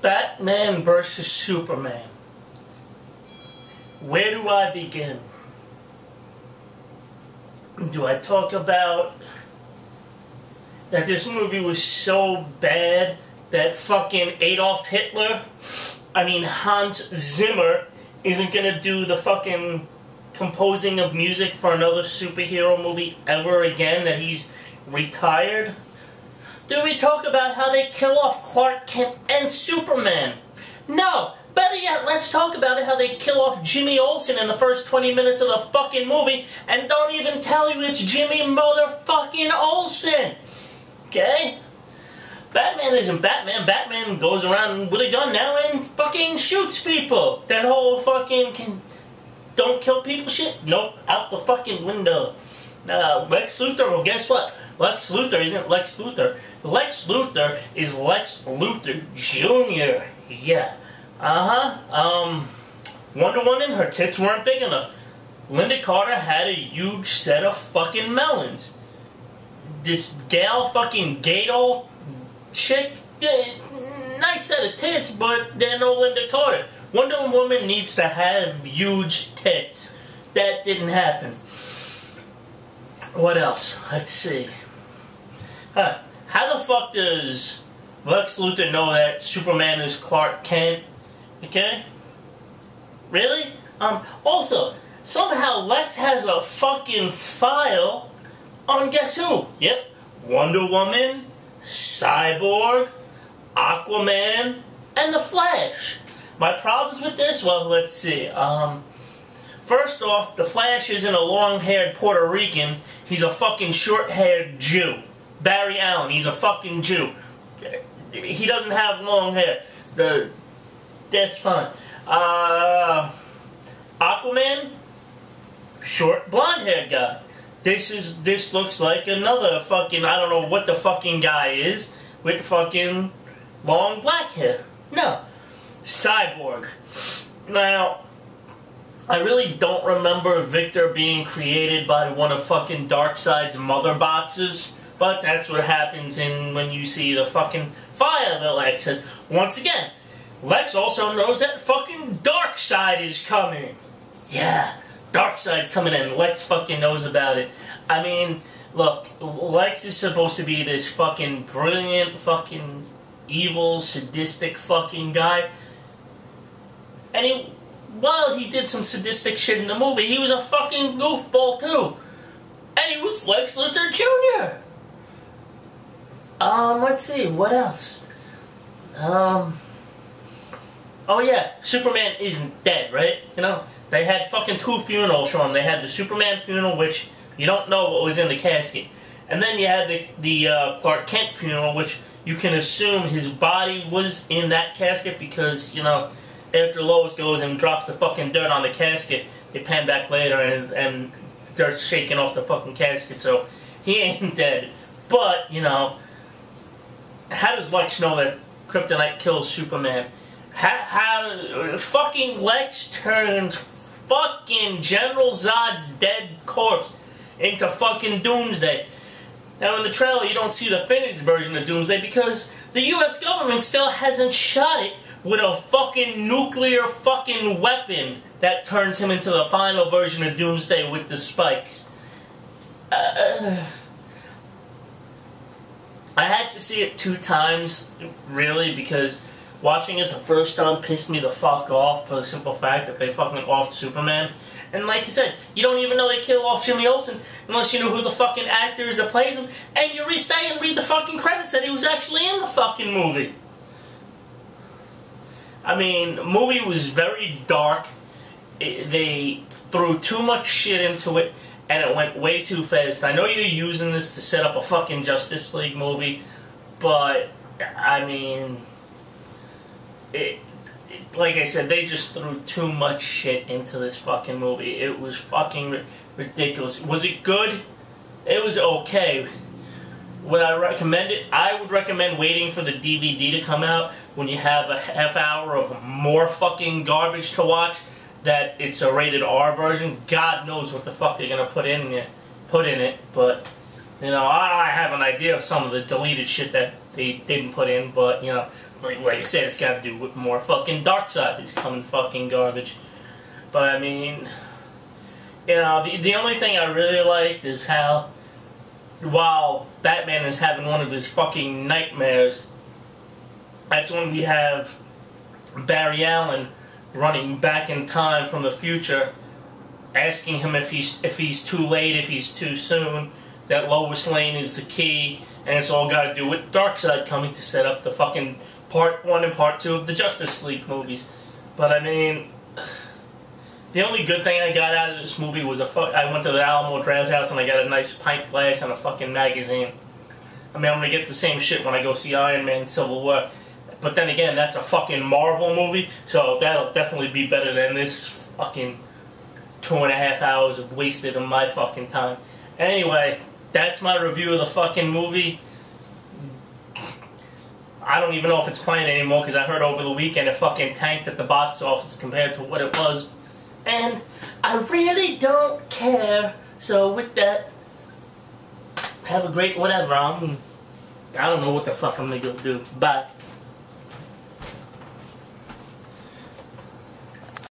Batman versus Superman. Where do I begin? Do I talk about that this movie was so bad that fucking Adolf Hitler, I mean Hans Zimmer, isn't gonna do the fucking composing of music for another superhero movie ever again, that he's retired? Do we talk about how they kill off Clark Kent and Superman? No! Better yet, let's talk about how they kill off Jimmy Olsen in the first 20 minutes of the fucking movie and don't even tell you it's Jimmy motherfucking Olsen! Okay? Batman isn't Batman. Batman goes around with a gun now and fucking shoots people. That whole fucking can don't kill people shit? Nope, out the fucking window. Uh, Lex Luthor, well guess what? Lex Luthor isn't Lex Luthor. Lex Luthor is Lex Luthor Jr. Yeah. Uh-huh. Um, Wonder Woman, her tits weren't big enough. Lynda Carter had a huge set of fucking melons. This gal fucking Gadot chick, yeah, nice set of tits, but they're no Lynda Carter. Wonder Woman needs to have huge tits. That didn't happen. What else? Let's see. Huh. How the fuck does Lex Luthor know that Superman is Clark Kent? Okay? Really? Um, also, somehow Lex has a fucking file on guess who? Yep. Wonder Woman, Cyborg, Aquaman, and The Flash. My problems with this? Well, let's see. Um, first off, The Flash isn't a long-haired Puerto Rican. He's a fucking short-haired Jew. Barry Allen, he's a fucking Jew. He doesn't have long hair. The that's fine. Uh, Aquaman, short blonde haired guy. This is this looks like another fucking I don't know what the fucking guy is with fucking long black hair. No. Cyborg. Now, I really don't remember Victor being created by one of fucking Darkseid's mother boxes, but that's what happens in when you see the fucking fire that Lex has. Once again, Lex also knows that fucking Darkseid is coming. Yeah, Darkseid's coming in. Lex fucking knows about it. I mean, look, Lex is supposed to be this fucking brilliant, fucking evil, sadistic fucking guy. And he, while he did some sadistic shit in the movie, he was a fucking goofball too. And he was Lex Luthor Jr. Um, let's see, what else? Um, oh yeah, Superman isn't dead, right? You know, they had fucking two funerals for him. They had the Superman funeral, which you don't know what was in the casket. And then you had the, the uh, Clark Kent funeral, which you can assume his body was in that casket because, you know, after Lois goes and drops the fucking dirt on the casket, they pan back later and, and dirt's shaking off the fucking casket, so he ain't dead. But, you know, how does Lex know that Kryptonite kills Superman? How, how fucking Lex turns fucking General Zod's dead corpse into fucking Doomsday. Now in the trailer you don't see the finished version of Doomsday because the US government still hasn't shot it with a fucking nuclear fucking weapon that turns him into the final version of Doomsday with the spikes. Uh, had to see it two times, really, because watching it the first time pissed me the fuck off for the simple fact that they fucking offed Superman. And like I said, you don't even know they kill off Jimmy Olsen unless you know who the fucking actor is that plays him, and you read and read the fucking credits that he was actually in the fucking movie. I mean, the movie was very dark. It, they threw too much shit into it, and it went way too fast. I know you're using this to set up a fucking Justice League movie, but I mean, it, it, like I said, they just threw too much shit into this fucking movie. It was fucking ri- ridiculous. Was it good? It was okay. Would I recommend it? I would recommend waiting for the DVD to come out when you have a half hour of more fucking garbage to watch. That it's a rated R version. God knows what the fuck they're gonna put in it, put in it. But you know, I have an idea of some of the deleted shit that they didn't put in. But you know, like, I said, it's got to do with more fucking Darkseid is coming fucking garbage. But I mean, you know, the, the only thing I really liked is how while Batman is having one of his fucking nightmares, that's when we have Barry Allen running back in time from the future, asking him if he's if he's too late, if he's too soon, that Lois Lane is the key, and it's all got to do with Darkseid coming to set up the fucking part one and part two of the Justice League movies. But I mean, the only good thing I got out of this movie was a fu- I went to the Alamo Drafthouse and I got a nice pint glass and a fucking magazine. I mean, I'm gonna get the same shit when I go see Iron Man Civil War. But then again, that's a fucking Marvel movie, so that'll definitely be better than this fucking two and a half hours of wasted of my fucking time. Anyway, that's my review of the fucking movie. I don't even know if it's playing anymore because I heard over the weekend it fucking tanked at the box office compared to what it was. And I really don't care. So with that, have a great whatever. I'm, I don't know what the fuck I'm gonna go do. Bye.